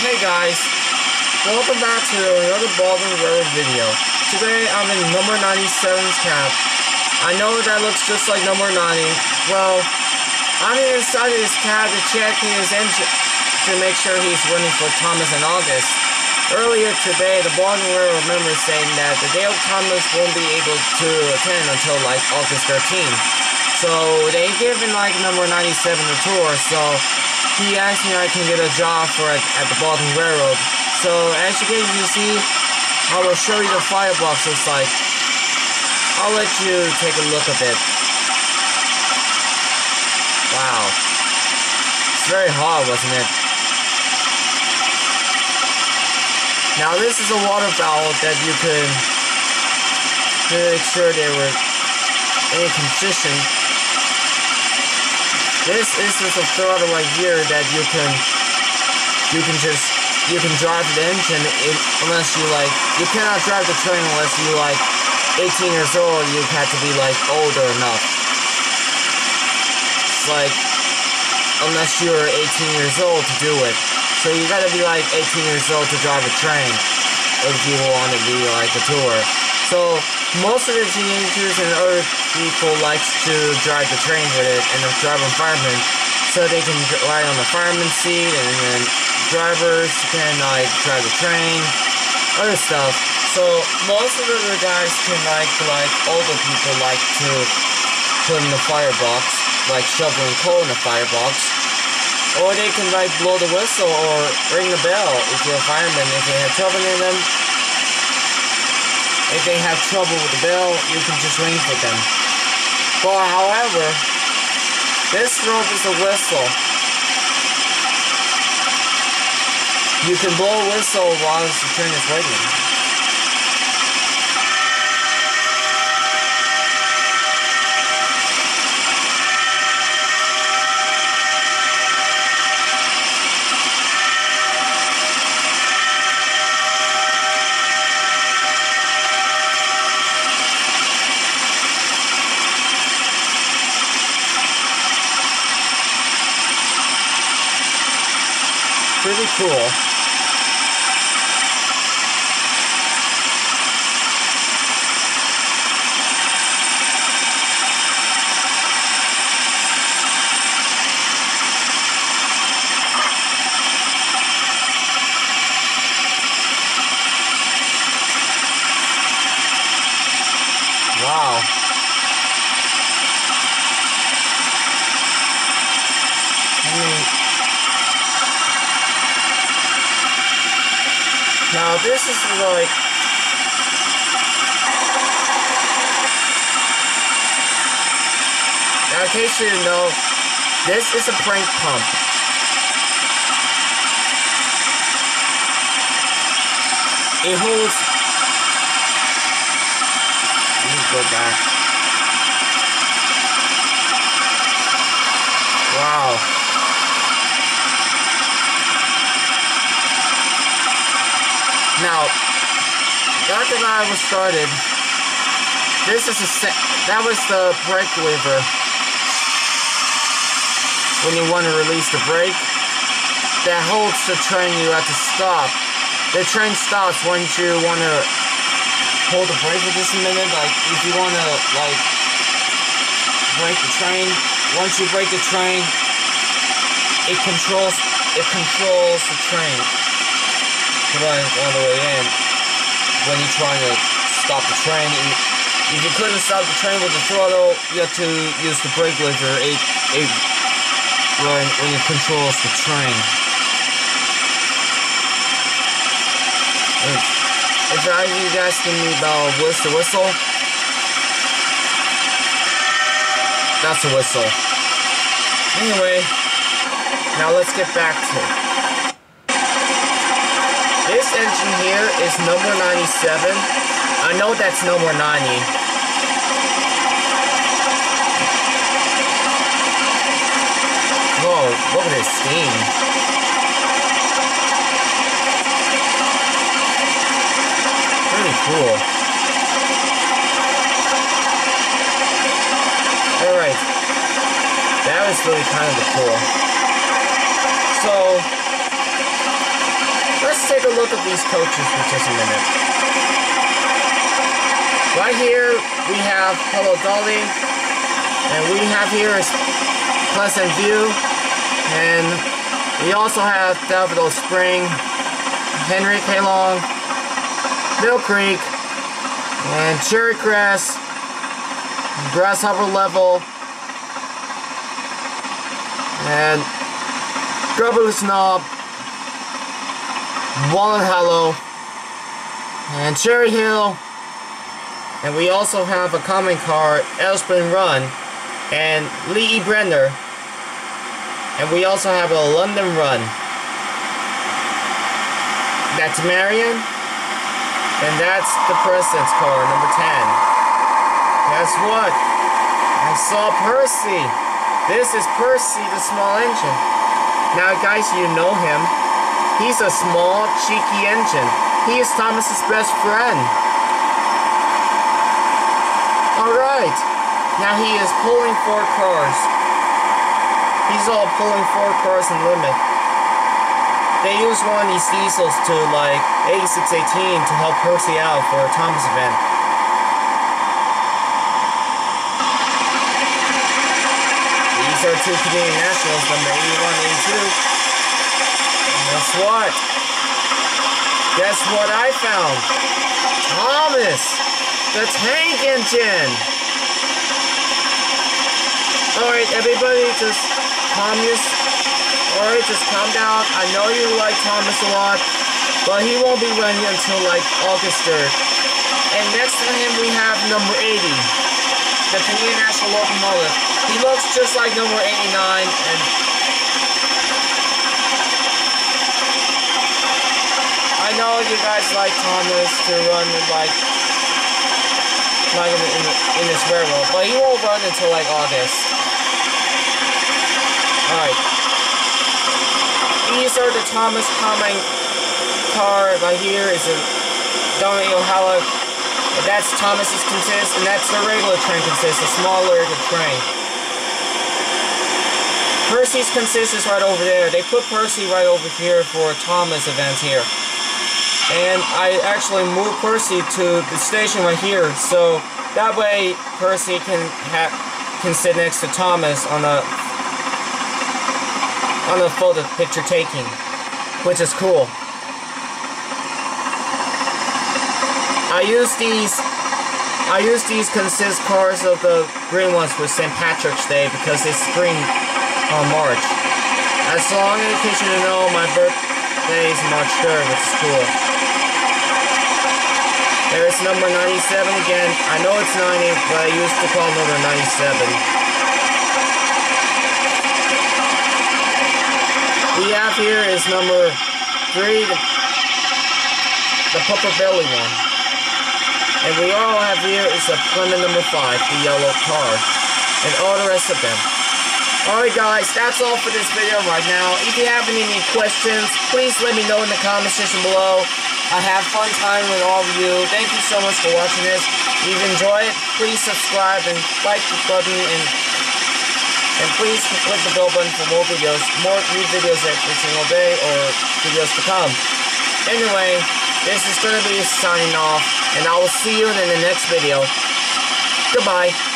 guys, welcome back to another Baldwin Railroad video. Today I'm in number 97's cap. I know that looks just like number 90. Well, I'm here inside his cab to check his engine to make sure he's running for Thomas and August. Earlier today, the Baldwin Railroad members saying that the Dale Thomas won't be able to attend until like August 13th. So they given like number 97 a tour, so he asked me I can get a job for it at the Baldwin Railroad. So as you can see, I will show you the firebox looks like. I'll let you take a look at it. Wow. It's very hard, wasn't it? Now this is a water valve that you can make sure they were any consistent this is just a throttle here that you can you can just you can drive the engine in, unless you like you cannot drive the train unless you like 18 years old you have to be like older enough. Like unless you're 18 years old to do it. So you gotta be like 18 years old to drive a train if you want to be like a tour. So most of the teenagers and other people likes to drive the train with it and the driving firemen so they can ride on the fireman seat and then drivers can like drive the train, other stuff. So most of the guys can like like older people like to put in the firebox, like shoveling coal in the firebox. Or they can like blow the whistle or ring the bell if you're a fireman if they have trouble in them if they have trouble with the bell, you can just ring for them. But however, this rope is a whistle. You can blow a whistle while the train is waiting. Case you didn't know, this is a prank pump. It holds Let me go back. Wow. Now, after I was started, this is a set, that was the brake lever. When you want to release the brake, that holds the train you have to stop. The train stops once you want to hold the brake for just a minute. Like, if you want to, like, break the train, once you brake the train, it controls, it controls the train on the way in when you're trying to stop the train. if you couldn't stop the train with the throttle, you have to use the brake lever. It, it when, when it controls the train. If I you guys asking me about what's the whistle, that's a whistle. Anyway, now let's get back to it. This engine here is number 97. I know that's number 90. Whoa, look at this steam. Pretty cool. Alright. That was really kind of cool. So, let's take a look at these coaches for just a minute. Right here, we have Hello Dolly, and we have here is Pleasant View, and we also have Davido Spring, Henry K. Long, Mill Creek, and Cherry Crest, Grasshopper Level, and Grubberless Knob, Walnut Hollow, and Cherry Hill, and we also have a common car, Elspin Run, and Lee E. Brenner, and we also have a London Run. That's Marion, and that's the President's car, number 10. Guess what? I saw Percy. This is Percy, the small engine. Now, guys, you know him. He's a small, cheeky engine. He is Thomas's best friend. Alright. Now he is pulling four cars. He's all pulling four cars in limit. They use one of these diesels to like 8618 to help Percy out for a Thomas event. These are two Canadian Nationals, number 81 82. Guess what? Guess what I found? Thomas! The tank engine! Alright, everybody, just your... Alright, just calm down. I know you like Thomas a lot, but he won't be running until like August 3rd. And next to him we have number 80, the Canadian National Locomotive. He looks just like number 89, and I know you guys like Thomas to run like like in, in, in this railroad, but he won't run until like August. Alright. These are the Thomas Common car right here is a Donald O'Hallock. That's Thomas's consist, and that's the regular train consist, a smaller train. Percy's consist is right over there. They put Percy right over here for Thomas events here. And I actually moved Percy to the station right here, so that way Percy can can sit next to Thomas on a photo picture taking, which is cool. I use these I use these consist cars of the green ones for St. Patrick's Day because it's green on March. As long as you know, my birthday is March 3rd, which is cool. There's number 97 again. I know it's 90, but I used to call number 97. We have here is number 3, the, the Pupper Belly one. And we all have here is the Plymouth number 5, the yellow car. And all the rest of them. Alright guys, that's all for this video right now. If you have any questions, please let me know in the comment section below. I have fun time with all of you. Thank you so much for watching this. If you enjoy it, please subscribe and like the button and and please click the bell button for more videos, more new videos every single day or videos to come. Anyway, this is going to be signing off, and I will see you in the next video. Goodbye.